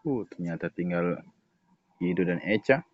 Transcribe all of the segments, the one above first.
Uh, ternyata tinggal Ido dan Eca.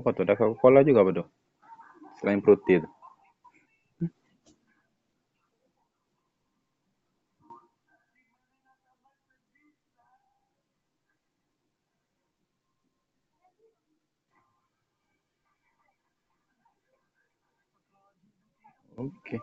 Apa tuh? Ada Coca-Cola juga apa tuh? Selain itu. Oke.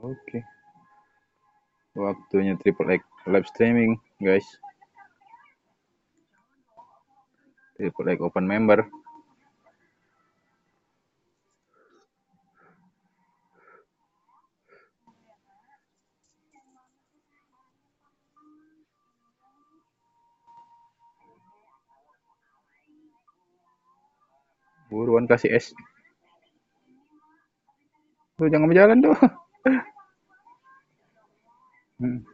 Oke. Waktunya triple X live streaming, guys. Triple X open member. Buruan kasih es. Tuh jangan berjalan tuh. Hmm.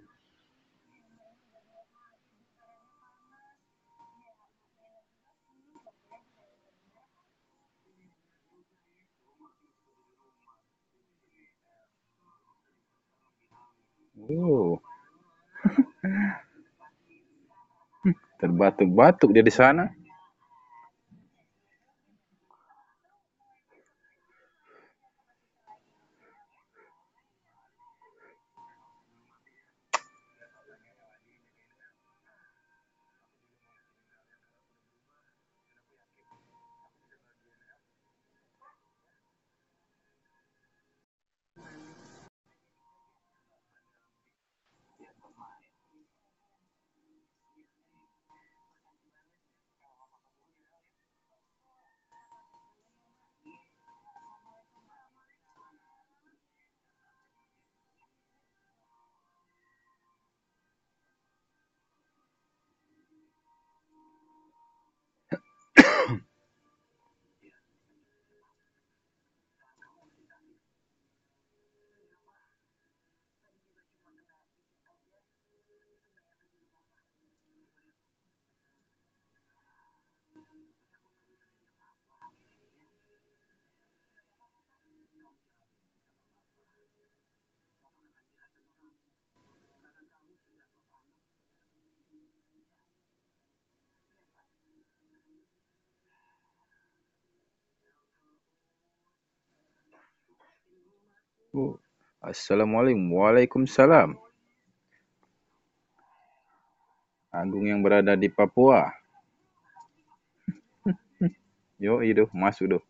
Oh. Terbatuk-batuk dia di sana. Oh. Assalamualaikum. Waalaikumsalam. Agung yang berada di Papua. Yo, itu masuk doh.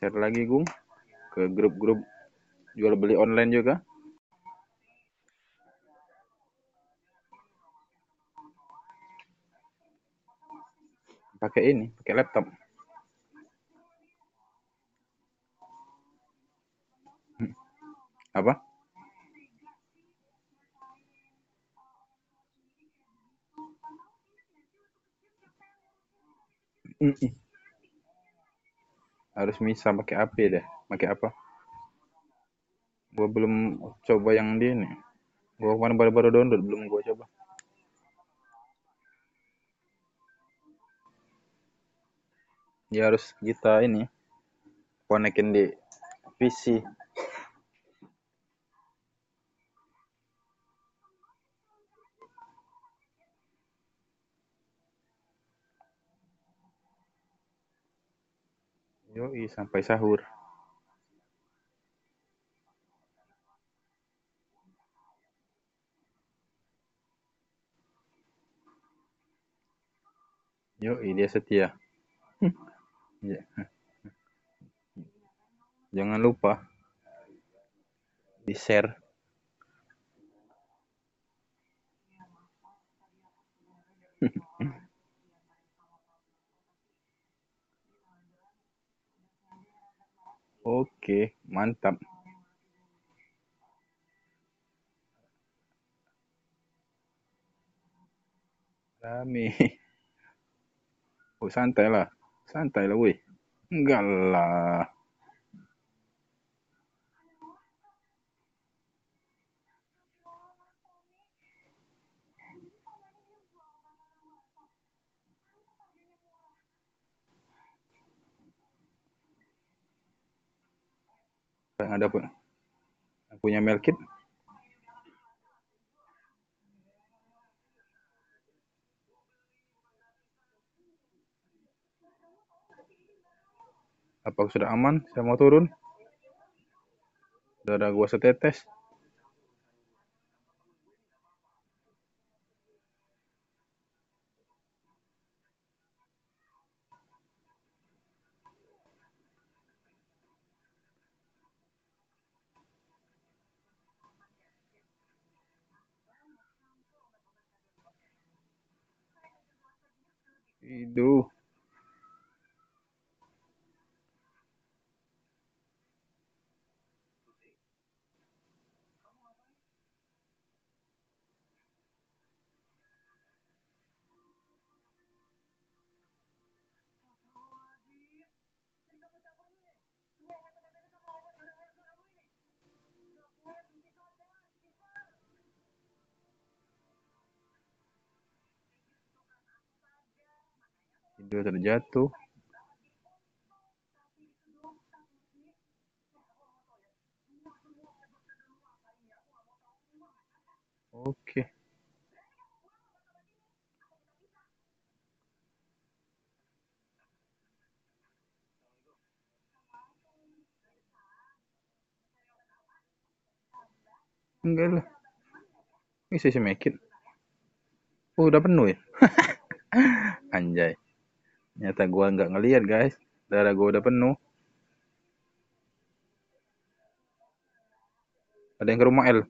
Share lagi, Gung. Ke grup-grup jual beli online juga. Pakai ini, pakai laptop. Hmm. Apa? Mm -mm. Harus bisa pakai HP deh. Pakai apa? Gua belum coba yang di ini. Gua kemarin baru-baru download, belum gua coba. Ya harus kita ini konekin di PC. Yoi, sampai sahur. Yoi, dia setia. Ya. Jangan lupa di Oke, mantap. Rame. Oh, santai lah. Santai lah, woi. Enggak lah. Ada apa? Punya mail kit? Apa sudah aman? Saya mau turun. Darah gua setetes. Itu. Itu terjatuh. Oke. Enggak lah. Bisa sih make. Oh, udah penuh ya? Anjay. Nyata gua nggak ngelihat, guys. Darah gua udah penuh. Ada yang ke rumah L.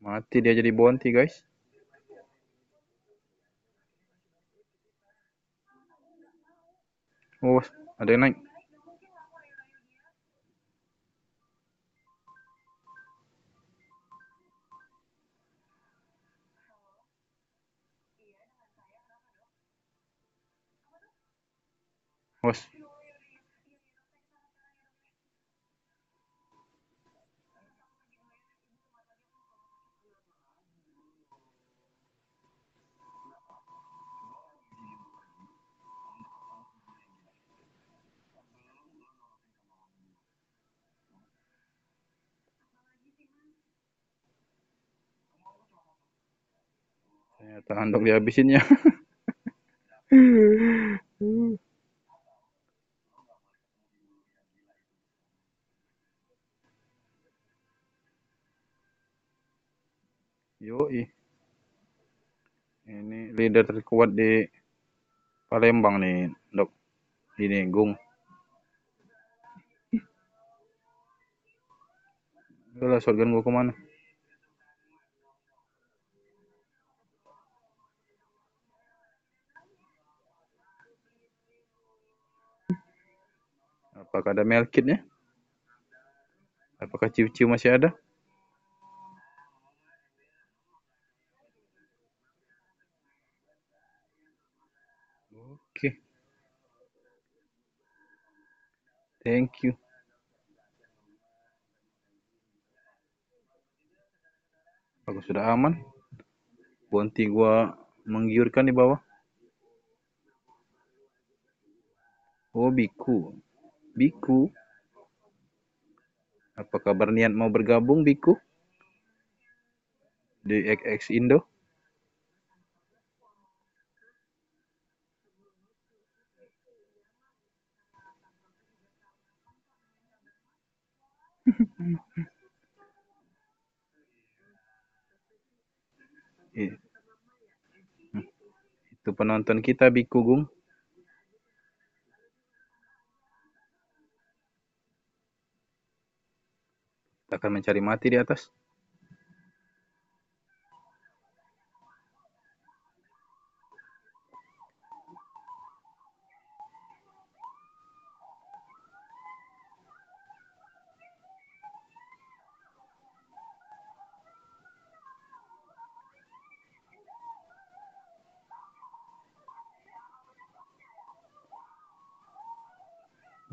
Mati dia jadi bonti, guys. Oh, ada yang naik. Host. Ternyata handuk dihabisin ya. Yoi. Ini leader terkuat di Palembang nih, Dok. Ini Gung. Udah shotgun gua ke mana? Apakah ada melkitnya? Apakah ciu-ciu masih ada? Oke. Thank you. Aku sudah aman. Bonti gua menggiurkan di bawah. Oh, Biku. Biku. Apakah berniat mau bergabung, Biku? Di XX Indo? Itu penonton kita, Biku Gung. Akan mencari mati di atas.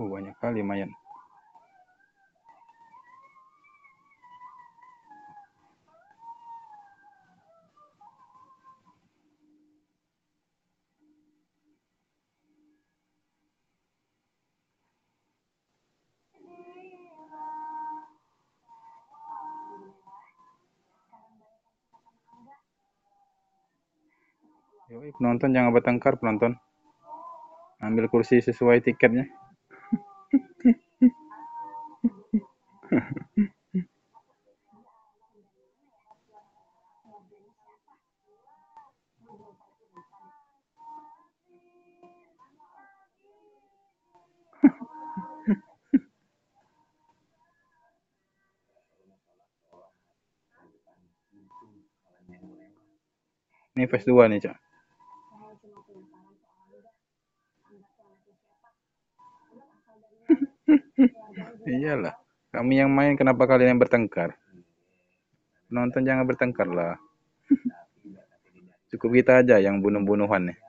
Oh, banyak kali mayat. Yoi, penonton jangan bertengkar, penonton. Ambil kursi sesuai tiketnya. Ini phase 2 nih, Cak. Iyalah. Kami yang main, kenapa kalian yang bertengkar? Penonton jangan bertengkar lah. Cukup kita aja yang bunuh-bunuhan nih.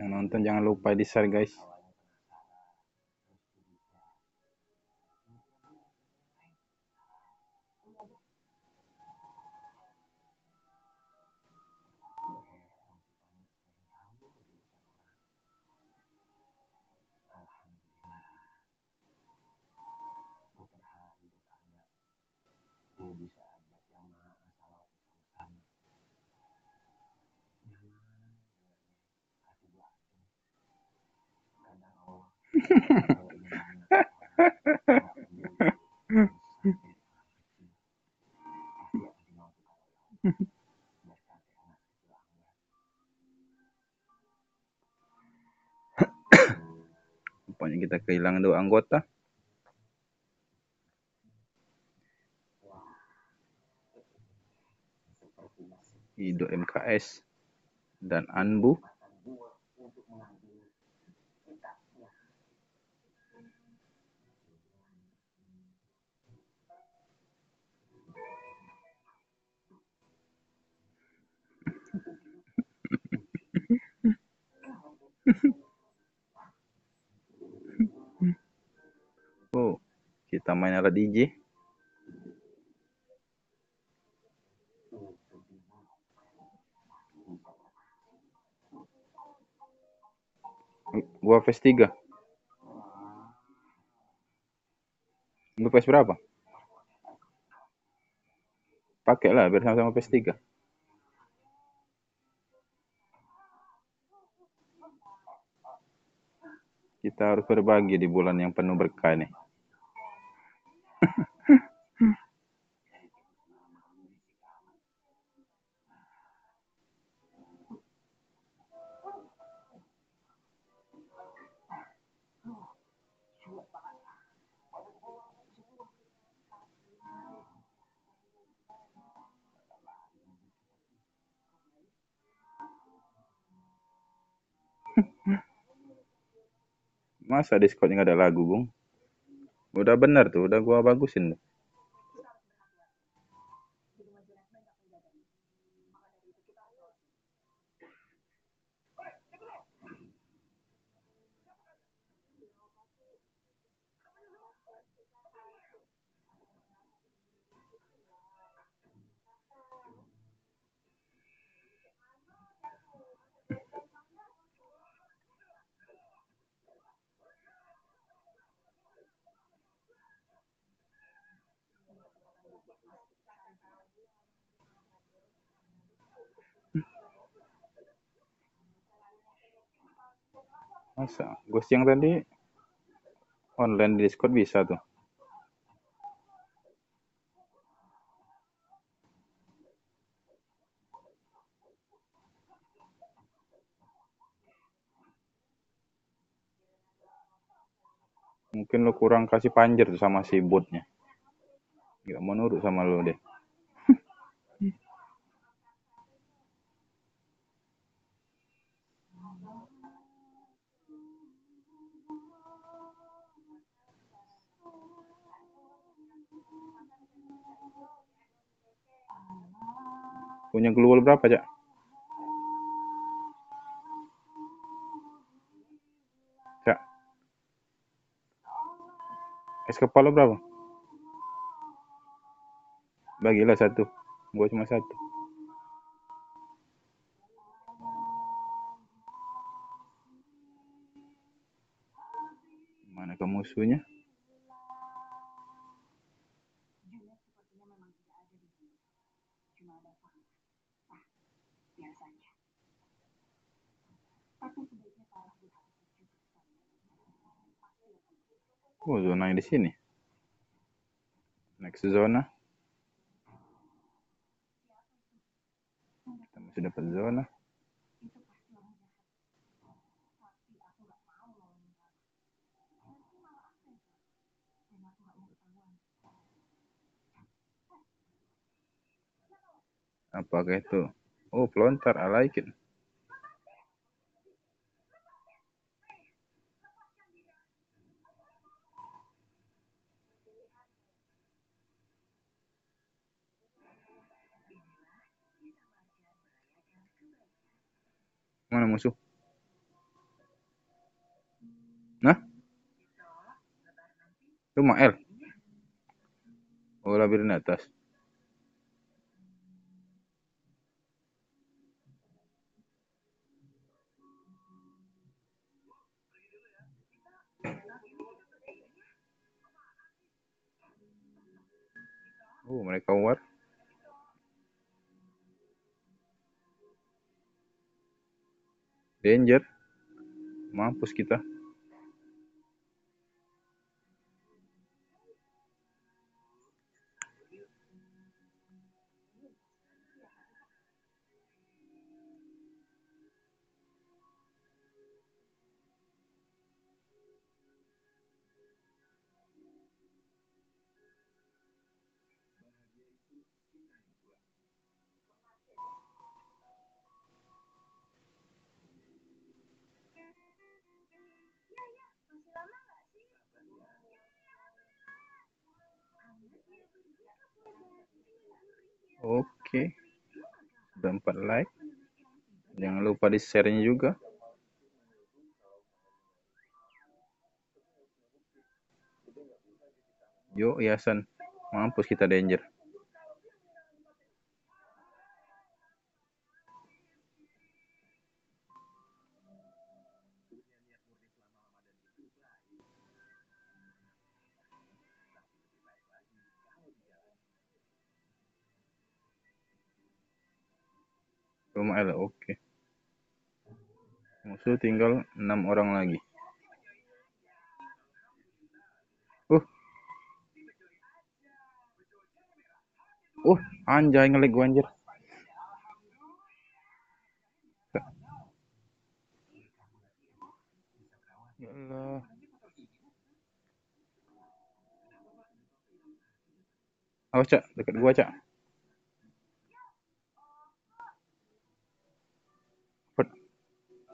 Yang nonton jangan lupa di share guys. Rupanya kita kehilangan dua anggota. Ido MKS dan Anbu. oh, kita main alat DJ. Gua PS 3. Lu PS berapa? Pakailah biar sama-sama PS 3. Kita harus berbagi di bulan yang penuh berkah ini. Masa Discordnya nggak ada lagu, Bung? Udah bener tuh, udah gua bagusin tuh. Masa? Gue siang tadi online di Discord bisa tuh. Mungkin lo kurang kasih panjer tuh sama si botnya. Gak mau nurut sama lo deh. Punya global berapa, Cak? Cak. Es kepala berapa? Bagilah satu. Gua cuma satu. Mana ke musuhnya? Zona di sini. Next zona. Kita masih dapat zona. Apakah itu? Oh, pelontar. I like it. Musuh? Nah? Rumah L. Oh, labirin atas. Oh, mereka war. Danger. Mampus kita. Oke. Sudah 4 like. Jangan lupa di share-nya juga. Yo, Yasan. Mampus kita danger. Rumah L, oke. Okay. Musuh tinggal enam orang lagi. Uh. Uh, anjay ngelag gua anjir. Ya. Awas, Cak. Dekat gua, Cak.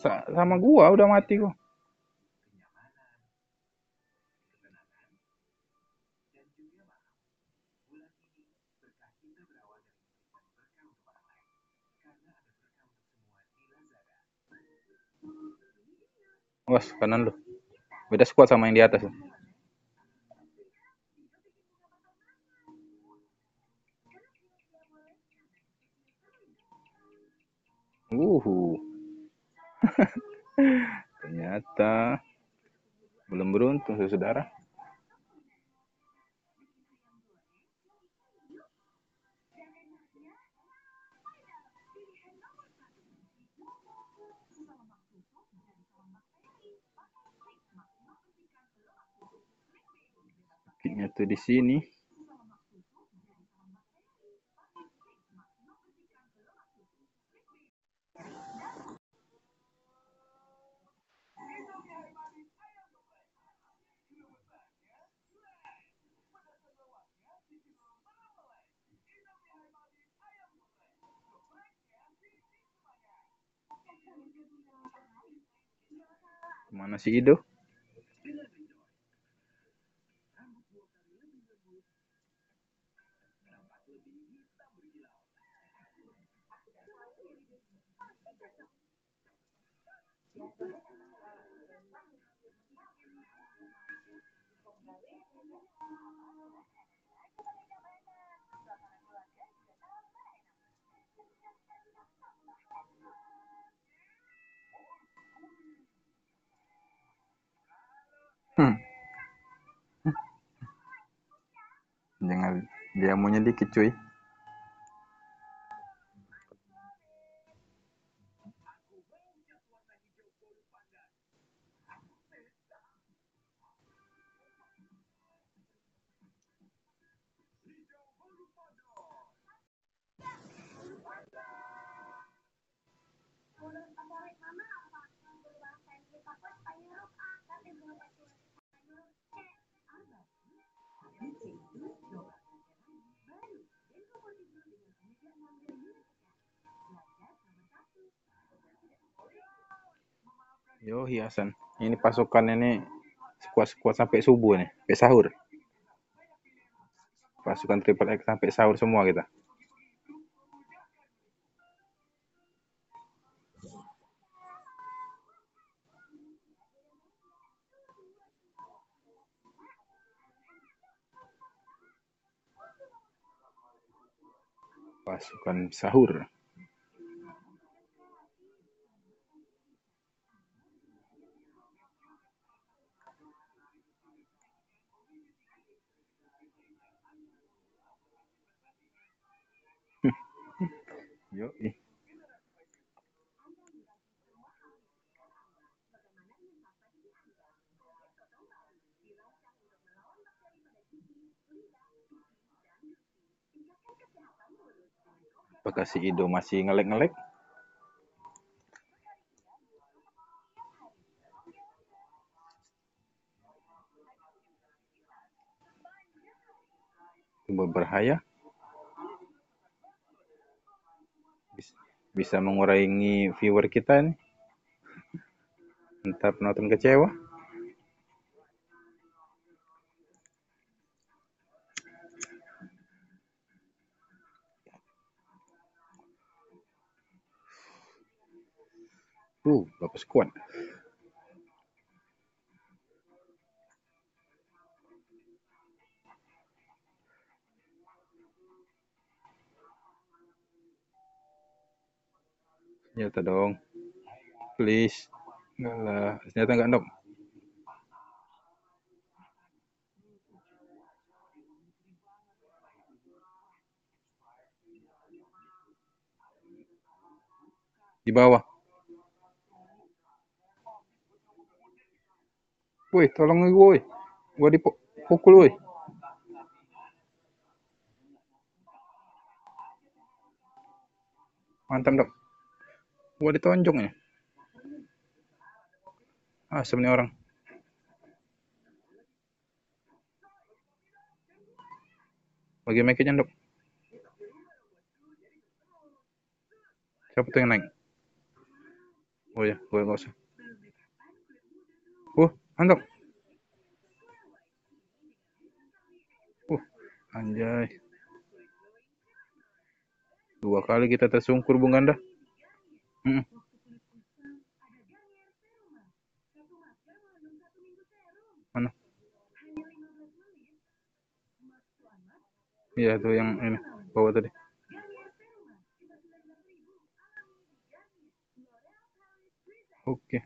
Sama gua udah mati gua. Was, kanan lu. Beda squad sama yang di atas. Uhu. Ternyata belum beruntung saudara. Kitnya tuh di sini. Mana si Ido? Hmm. Jangan dia maunya dikit cuy. Yo hiasan. Ini pasukan ini sekuat-sekuat sampai subuh nih, sampai sahur. Pasukan triple X sampai sahur semua kita. Pasukan sahur. Yo. Apakah si Ido masih ngelek-ngelek? Berbahaya. Bisa mengurangi viewer kita nih. Entar penonton kecewa. Uh, berapa squad? Nyata dong. Please. Enggak lah. Ternyata enggak dok. Di bawah. Woi, tolong gue, woi. Gua dipukul, woi. Mantap, Dok. Gua ditonjok nih. Ah, sebenarnya orang. Bagi make Dok. Siapa tuh yang naik? Oh ya, gue nggak usah. Uh, mantap. Uh, anjay. Dua kali kita tersungkur Bung Ganda. Hmm. Mana? Iya tuh yang ini bawah tadi. Oke. Okay.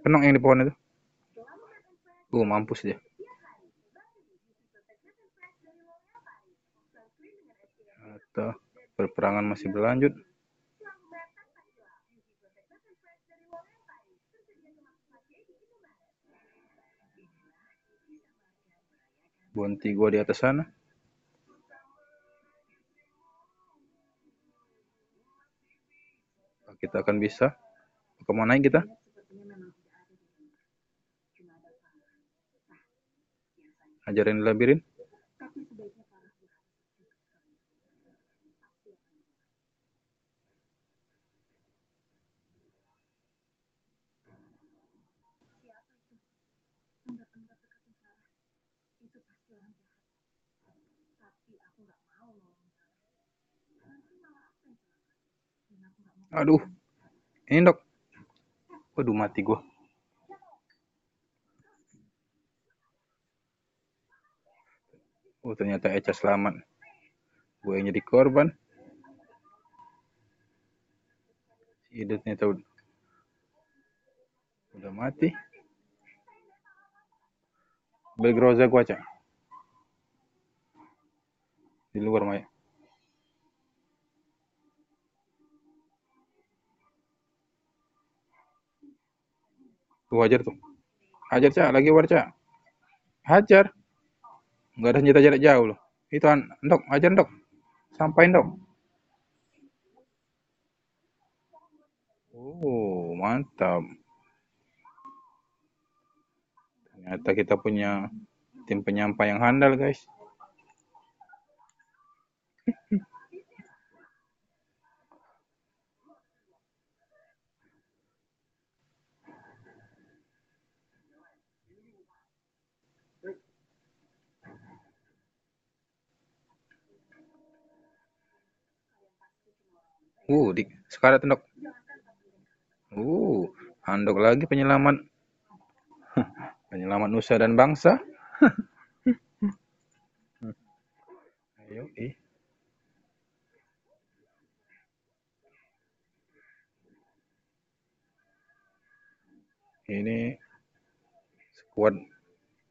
Penong yang di pohon itu. Uh, mampus dia. Atau perperangan masih berlanjut. Bonti gua di atas sana. Kita akan bisa. Ke mana naik kita? Ajarin labirin Aduh. Ini dok. Waduh mati gua. Oh ternyata Eca selamat. Gue yang jadi korban. Si Idet ternyata udah, udah mati. Beli groza gua cak. Di luar Maya. Tuh hajar tuh. Hajar cak, lagi war cak. Hajar. Enggak ada senjata jarak jauh loh. Itu dok, ajar dok. Sampain dok. Oh, mantap. Ternyata kita punya tim penyampai yang handal, guys. Uh, di sekarat tendok. Uh, handok lagi penyelamat. penyelamat nusa dan bangsa. Ayo, eh. Ini skuad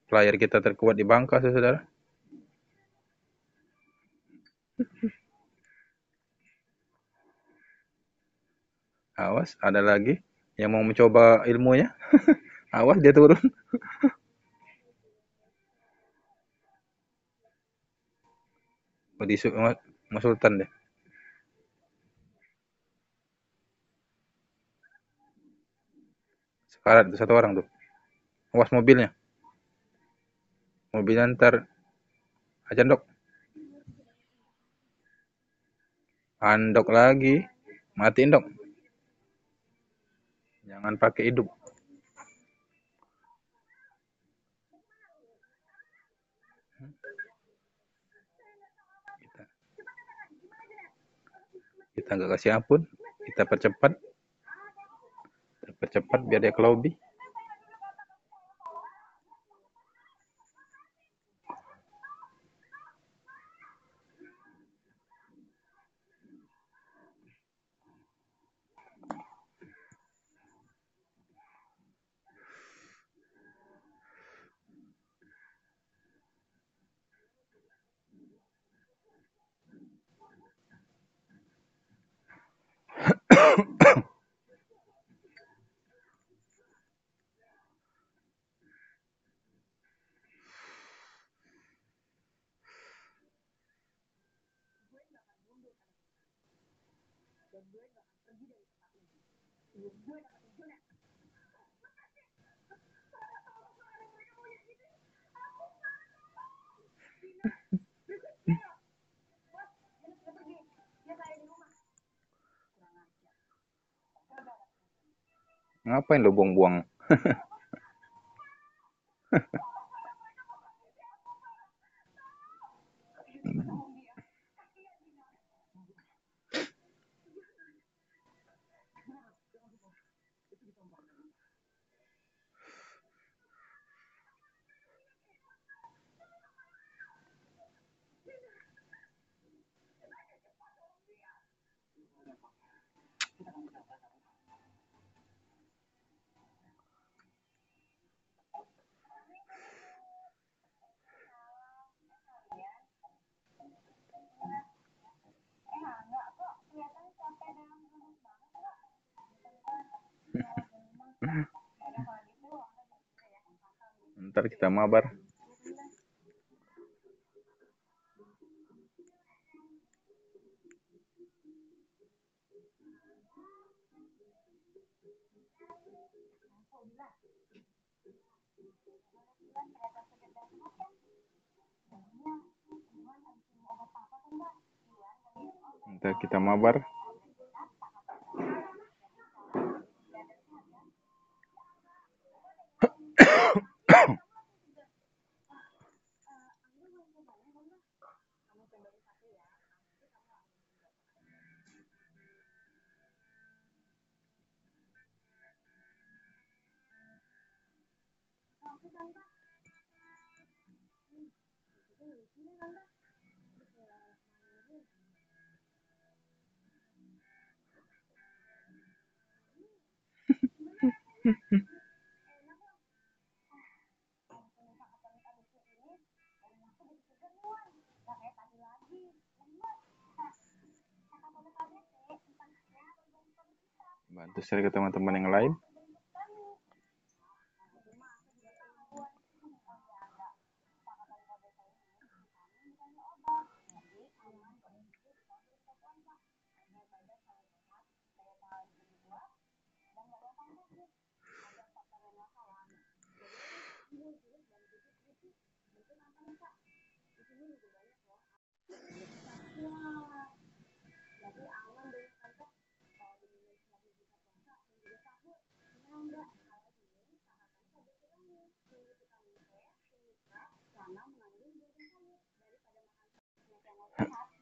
player kita terkuat di Bangka, saudara. Awas, ada lagi yang mau mencoba ilmunya. Awas dia turun. oh, di Mas Sultan deh. Sekarat itu satu orang tuh. Awas mobilnya. Mobilnya ntar aja dok. Andok lagi. Matiin dok. Jangan pakai hidup. Kita, kita nggak kasih ampun. Kita percepat. Kita percepat biar dia ke lobby. Ngapain lo buang-buang? Ntar kita mabar. Ntar kita mabar. Mm-hmm. Bantu share ke teman-teman yang lain.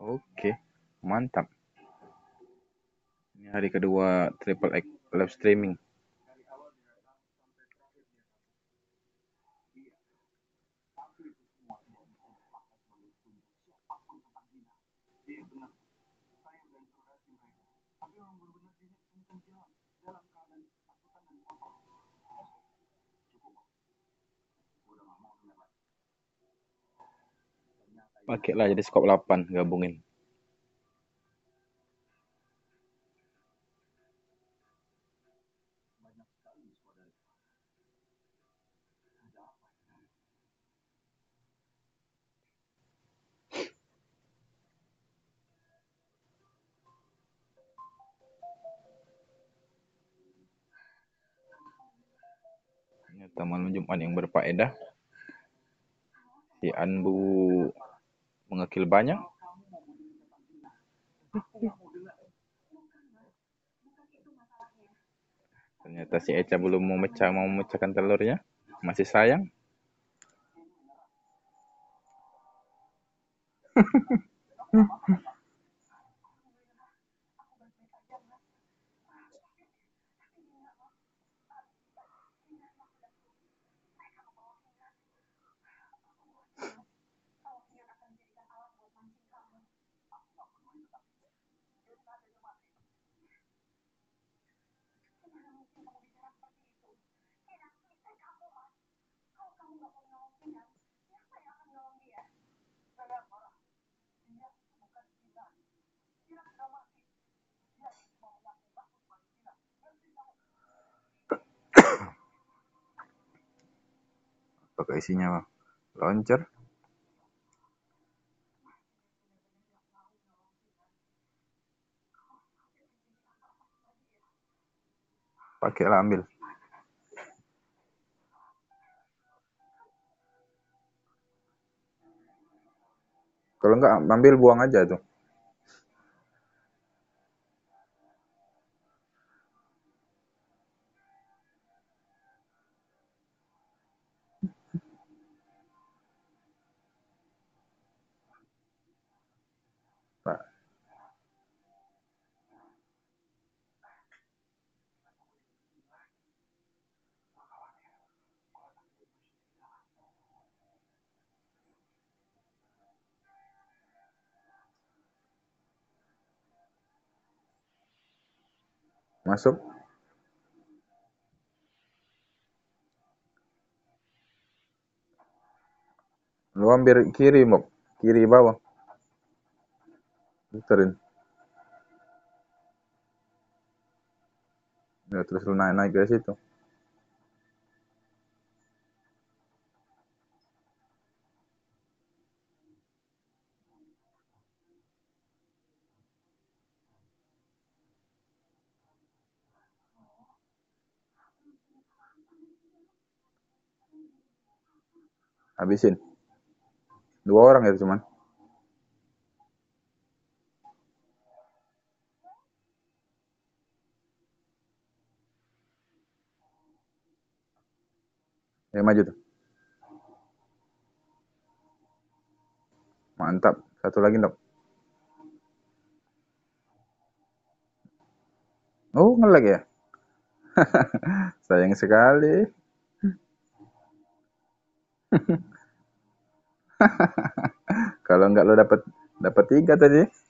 Oke, mantap. Ini hari kedua Triple X live streaming. Pakailah jadi skop 8 gabungin. Malam Jumat yang berfaedah. Si Anbu mengekil banyak? Ternyata si Eca belum mau mecah, mau memecahkan telurnya. Masih sayang. Pakai isinya? Launcher. Pakai lah ambil. Kalau enggak ambil buang aja tuh. Masuk. Lu ambil kiri, Mok. Kiri bawah. Puterin. Ya, terus lu naik-naik ke situ. Habisin. Dua orang ya cuman. Ya maju tuh. Mantap. Satu lagi dok. Oh ngelag ya. Sayang sekali. Kalau enggak lo dapat dapat tiga tadi.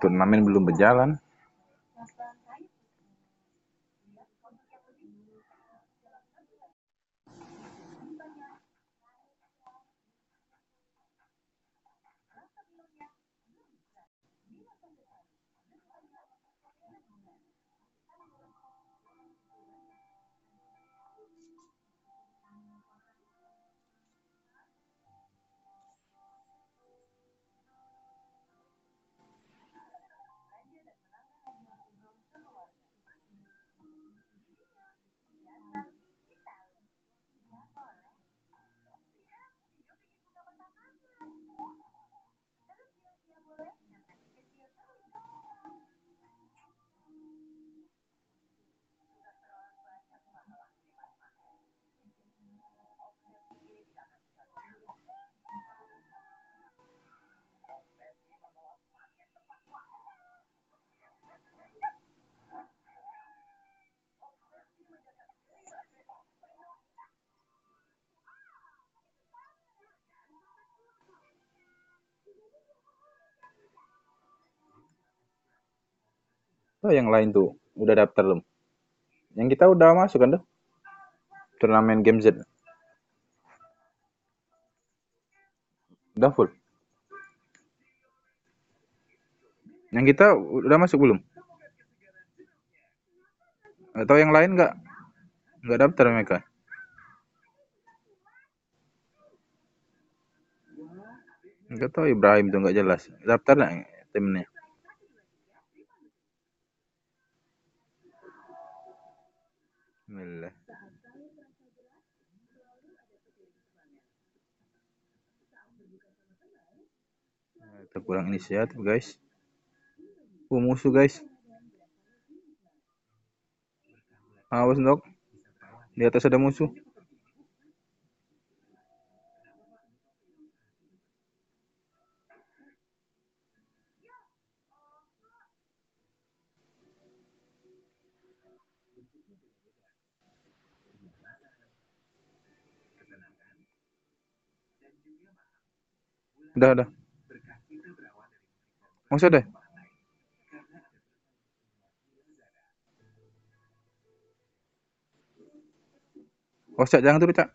Turnamen belum berjalan. Tuh yang lain tuh udah daftar belum? Yang kita udah masuk kan tuh? Turnamen Game Z. Udah full. Yang kita udah masuk belum? Atau yang lain enggak? Enggak daftar mereka? Enggak tahu Ibrahim tuh enggak jelas. Daftar nggak timnya? Bismillah. Kita kurang inisiatif guys. Oh musuh guys. Awas dok. Di atas ada musuh. Udah, udah. Usah deh. Oh, Cak, jangan dulu, Cak.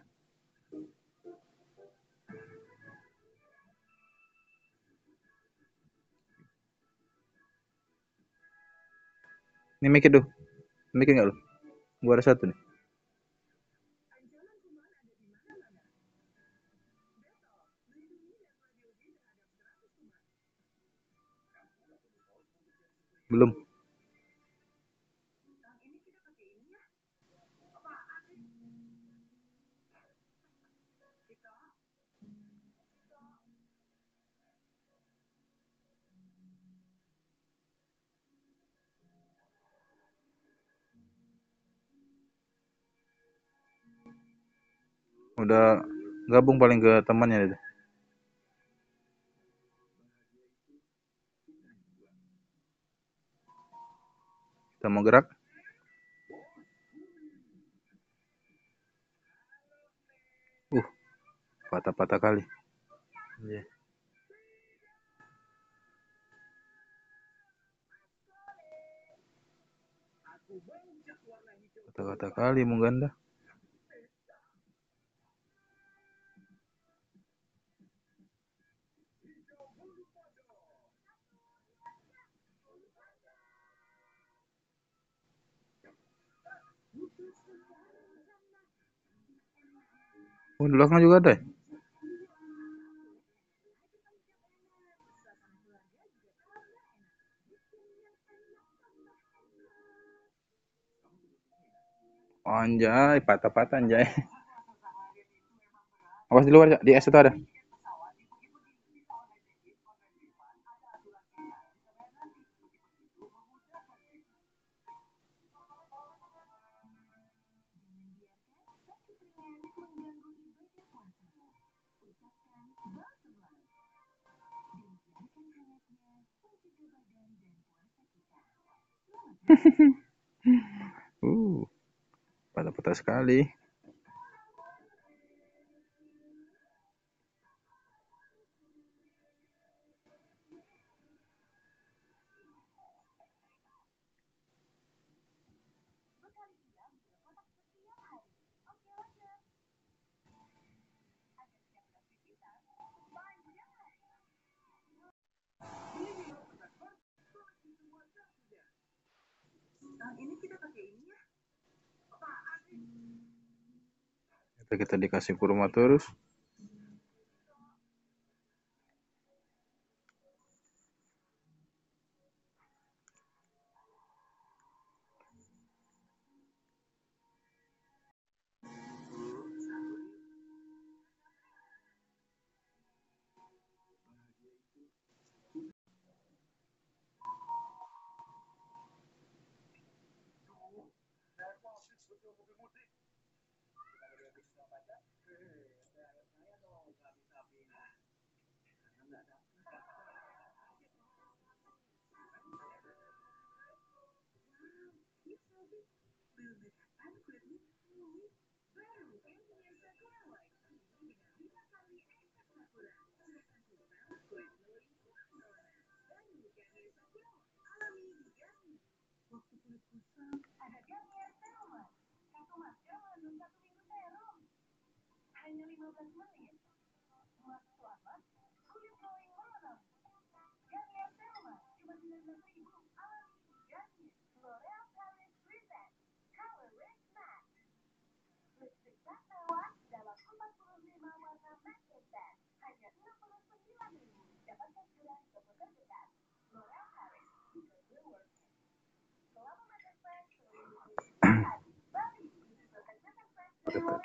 Ini mikir tuh. Mikir nggak lu? Gua ada satu nih. Belum. Udah gabung paling ke temannya itu. Kita mau gerak. Uh, patah-patah kali. Yeah. Patah-patah kali mau Oh, di belakang juga ada ya? Anjay, patah-patah anjay. Awas di luar. Di es itu ada. uh, patah-patah sekali. Kita dikasih kurma terus.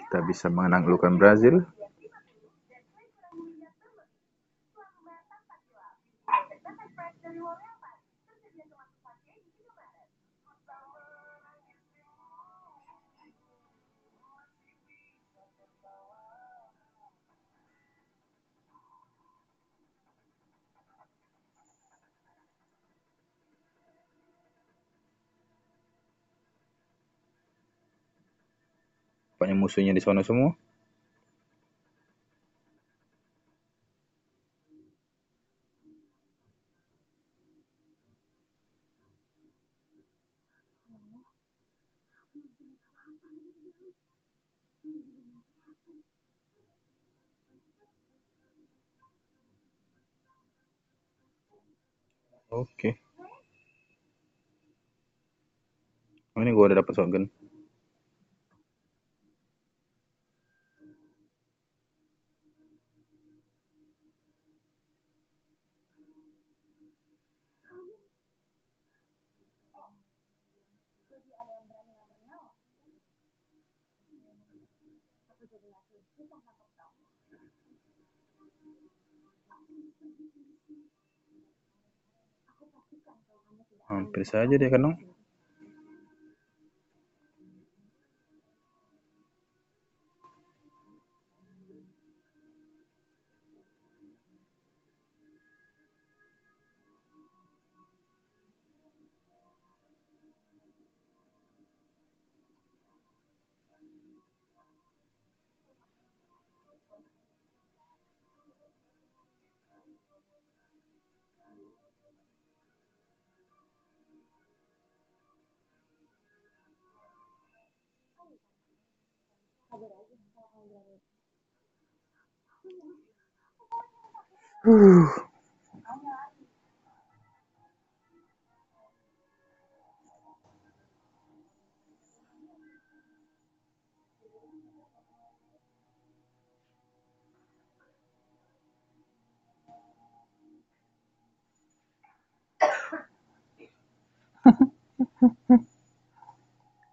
kita bisa mengenang lukan Brazil? Nampaknya musuhnya di sana semua. Oke. Oh, ini gua udah dapat shotgun. Hampir saja dia kan,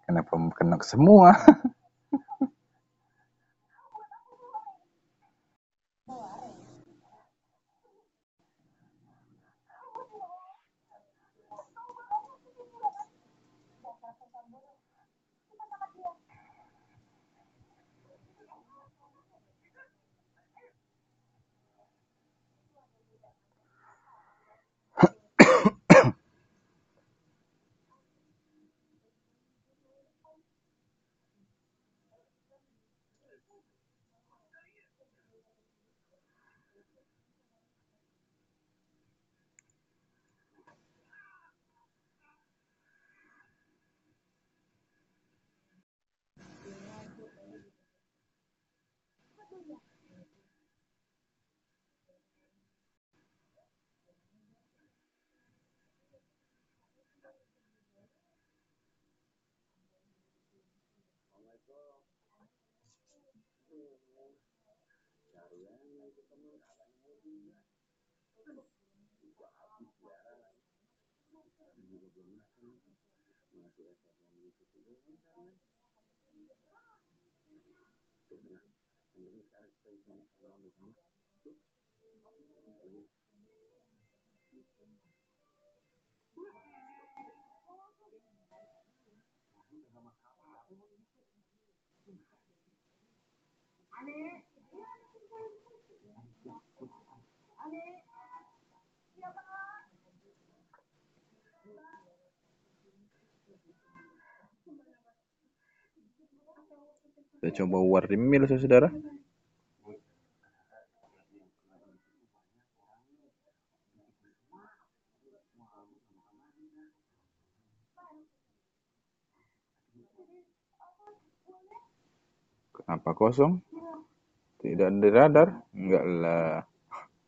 Kenapa kena semua? Aneh. Kita coba war di mil, saudara. Kenapa kosong? Tidak ada radar? Enggak lah.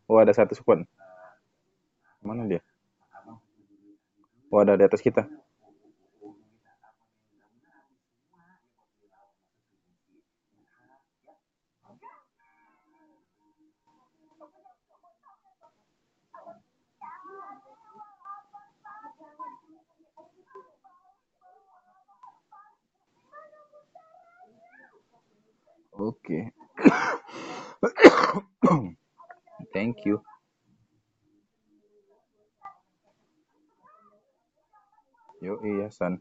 Oh, ada satu spawn. Mana dia? Oh, ada di atas kita. Oke. Thank you. Yo iya San.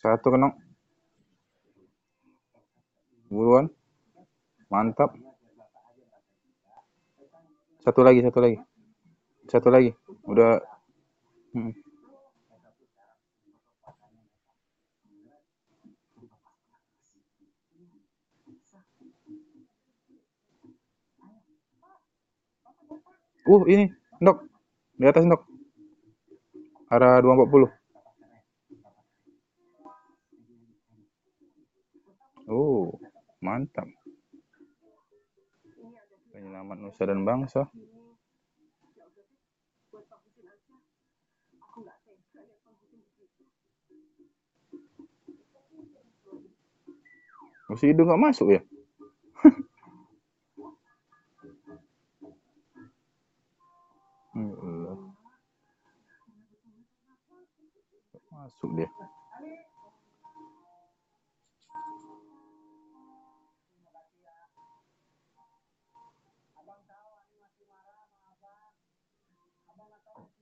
Satu kena. Buruan. Mantap. Satu lagi, satu lagi. Satu lagi. Udah. Hmm. Uh, ini. Ndok. Di atas ndok. Arah 240. Oh, mantap. Penyelamat nusa dan bangsa. Masih hidung nggak masuk ya?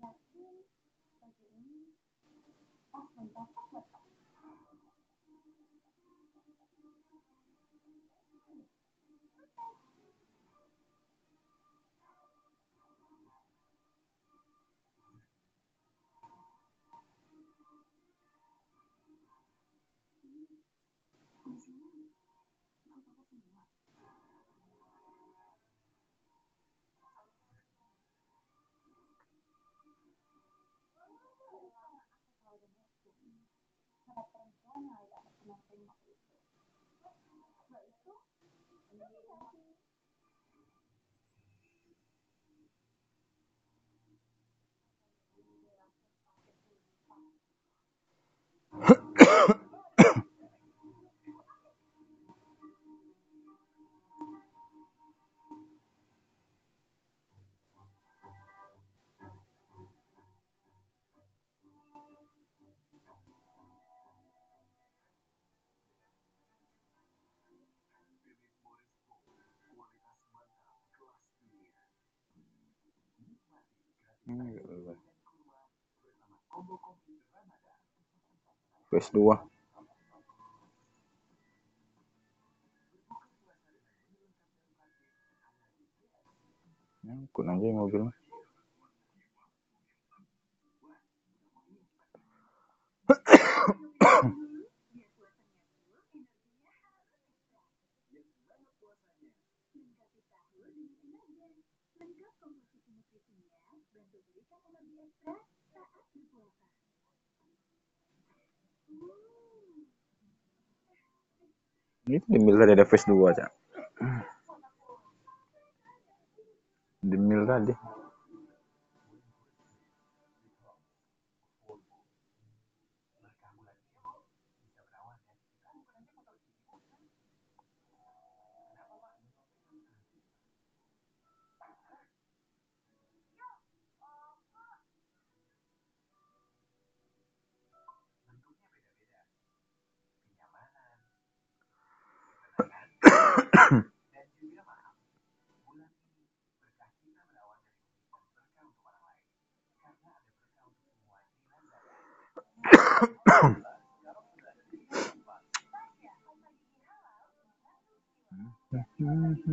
yakin baju ini pas dan cocok buat kamu. Thank you. Ya Allah. Masuk dia. Ya. Hmm. Allah. PS2. Nyangkut aja mobil. Ini demil tadi ada face 2, Cak. Demil tadi. Bagilah,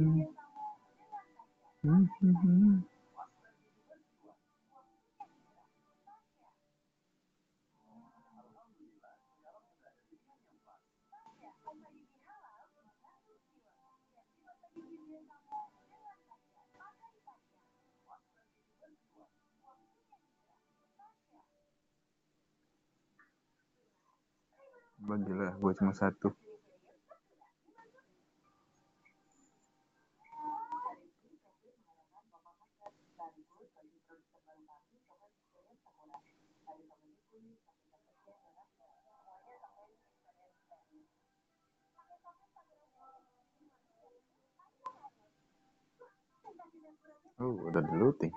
gue cuma satu. Oh, udah di looting.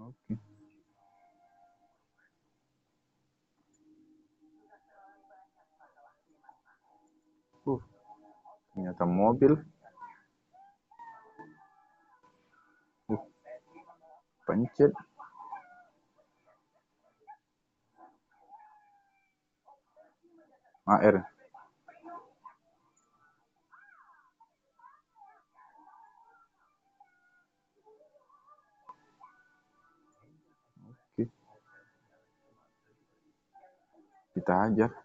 Oke. Uh, ternyata mobil. Pencet. AR. Kita ajar.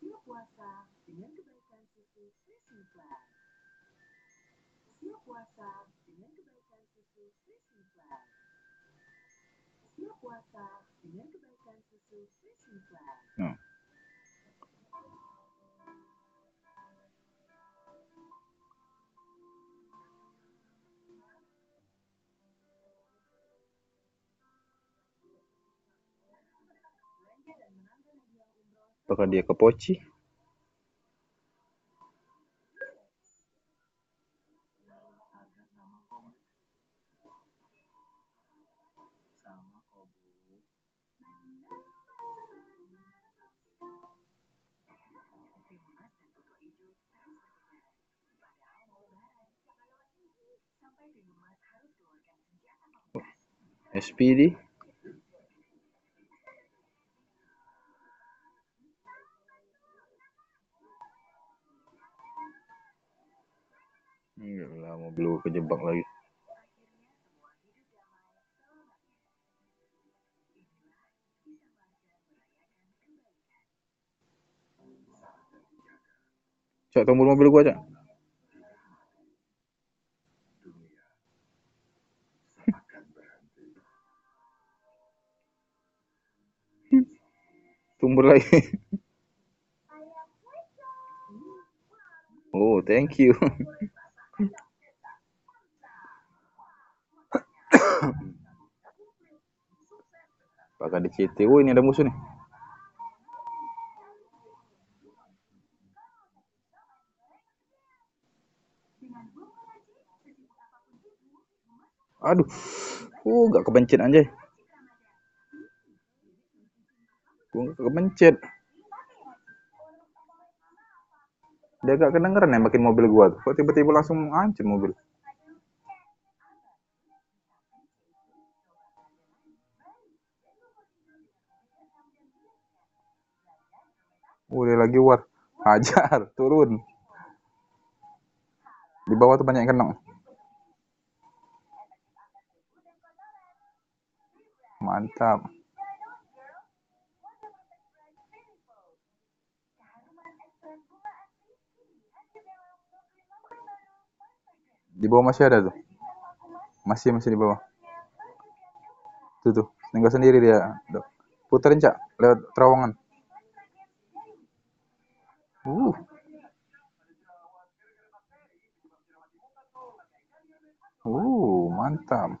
Siap puasa dengan kebaikan Flag. Siap puasa dengan kebaikan puasa dengan kebaikan. Apakah dia ke Poci? SPD? Gila, mobil gue kejebak lagi. Cak, tombol mobil gua, Cak. Tombol lagi. Oh, thank you. Apakah di CT? Oh, ini ada musuh nih. Aduh. Uh, gak kebencet anjay. Gue gak kebencet. Dia gak kedengeran nembakin mobil gua tuh. Kok tiba-tiba langsung hancur mobil. Dia lagi war. Hajar, turun. Di bawah tuh banyak yang kena. Mantap. Di bawah masih ada tuh. Masih masih di bawah. Tuh tuh, tinggal sendiri dia. Dok. Puterin, Cak, lewat terowongan. Uh. Uh, mantap.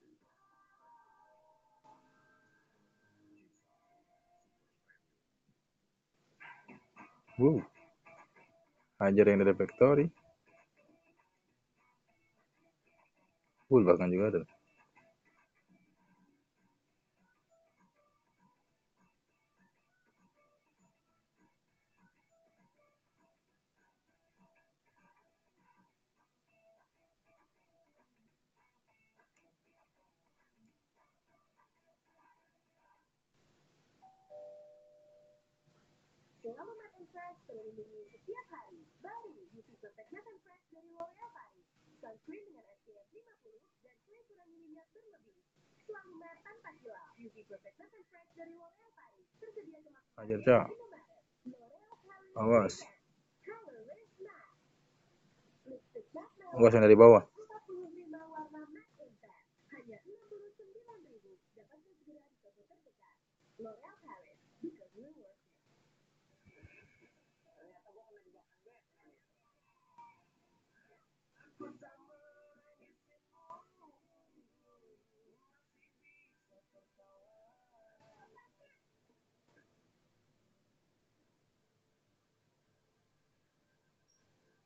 Wow. Hajar yang dari factory. Full bahkan juga ada. Fresh melindungi setiap hari. Baru UV Protect Fresh dari L'Oreal Paris. Sunscreen dengan SPF 50 dan kue kurangi minyak berlebih. Selalu matte tanpa kilau. Protect Makan Fresh dari L'Oreal Paris. Tersedia kemasan Hajar cak. L'Oreal Awas. Awas yang dari bawah. 45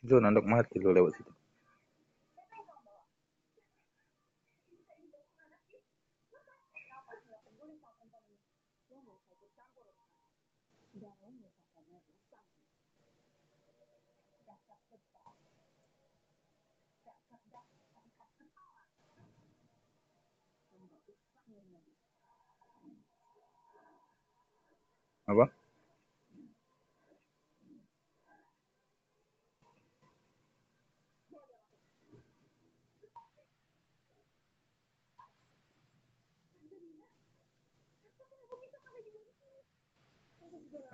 Zon anak mati lo lewat situ. Apa? Awas. Udah. Kanan lu ada tuh, Ndok. Lihat aja perempuan yang aku bawa. Belum kita tunggu. Siapa yang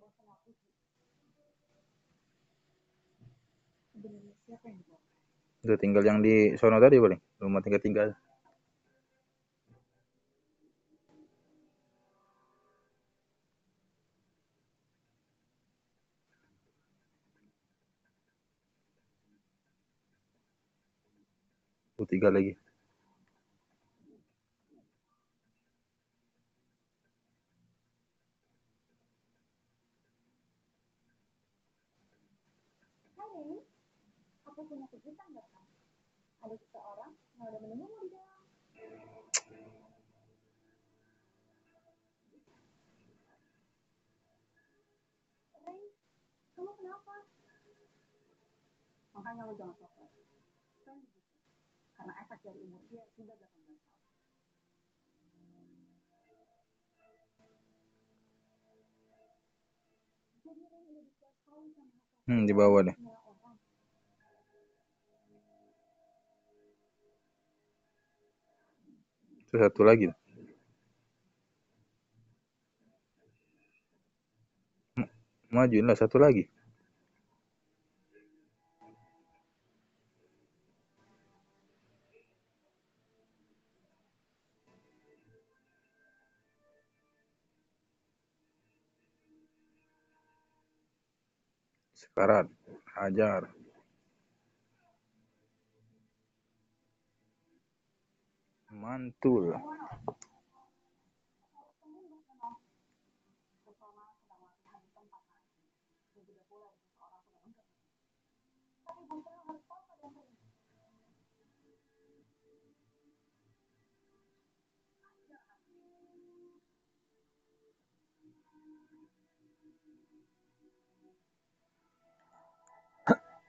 bosan aku sih? Sebenarnya siapa yang dibawa? Udah tinggal yang di sono tadi paling. Rumah tinggal tinggal. Tuh tiga lagi. Hai, aku punya kejutan buat kamu. Ada seseorang yang udah menunggumu di dalam. Ray, kamu kenapa? Makanya lo jangan. Karena efek dari umur dia sudah 18 tahun. Jadi Ray udah bisa sekali sama aku. Hmm, di bawah deh. Itu satu lagi. M- Majuin lah satu lagi. Sekarat. Hajar. Mantul.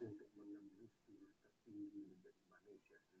junto con la minúscula Tajín-Gil del Maneja, en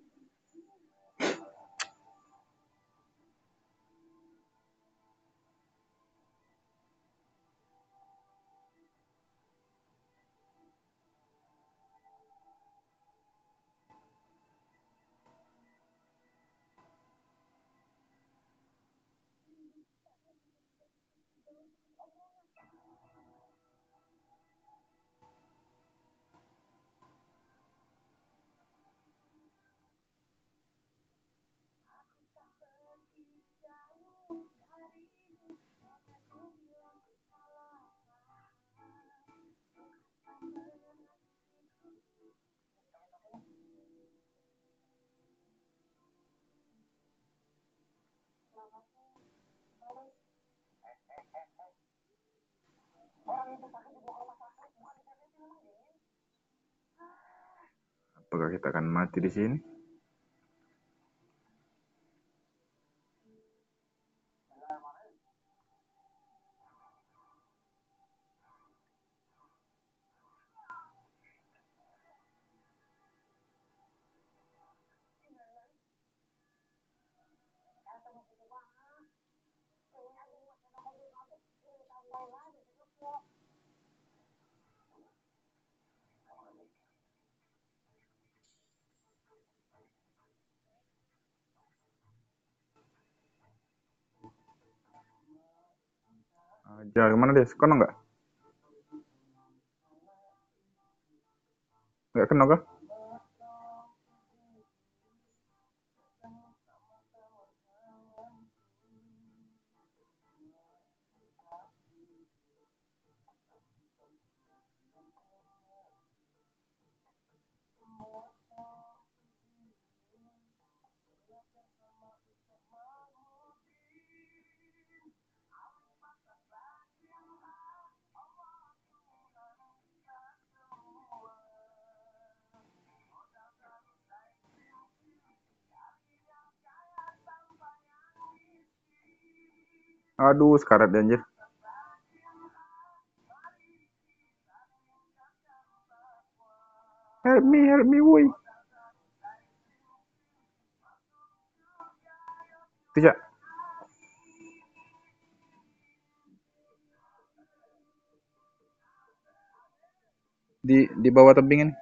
Apakah kita akan mati di sini? Ajar, mana dia? Kono nggak? Nggak kena kah? Aduh, sekarat dia anjir. Help me, help me, woi. Tidak. Di di bawah tebing ini.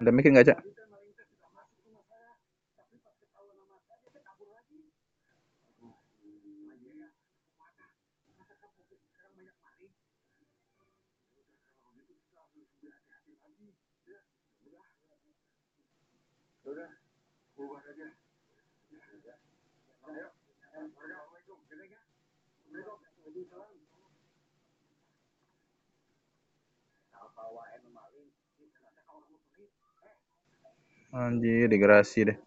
Ada mikir nggak, Cak? Anjir, degrasi deh.